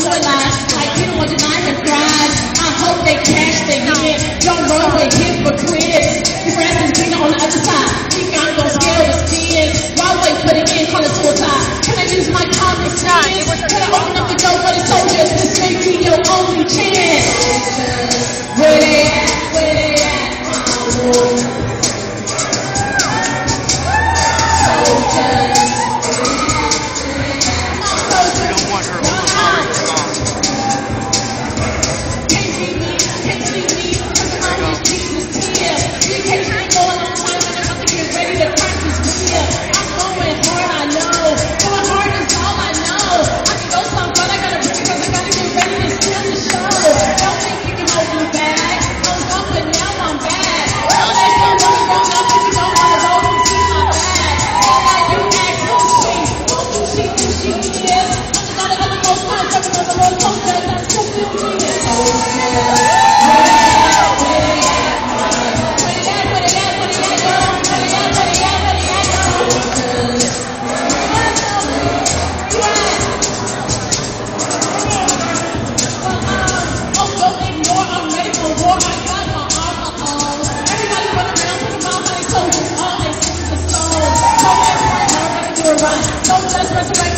I life like you on mind and thrive. I hope they can. Don't let us resurrect.